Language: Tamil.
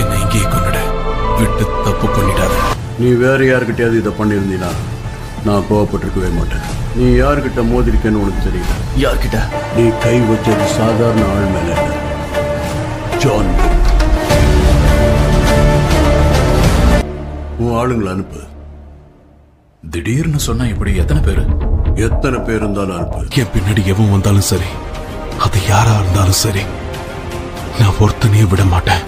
என்னை இங்கே கொண்டுட விட்டு தப்பு பண்ணிடாத. நீ வேற யாருக்கிட்டயாவது இதை பண்ணியிருந்தீனா நான் கோவப்பட்டிருக்கவே மாட்டேன். நீ யார்கிட்ட மோதிருக்கேன்னு உனக்கு தெரியல. யார்கிட்ட? நீ கை வச்சது சாதாரண ஆள் மேல ஜான். உன் ஆளுங்களை அனுப்பு. திடீர்னு சொன்னா இப்படி எத்தனை பேரு? எத்தனை பேர் இருந்தாலும் அனுப்பு. என் பின்னாடி எவன் வந்தாலும் சரி அது யாரா இருந்தாலும் சரி நான் ஒருத்தனையே விட மாட்டேன்.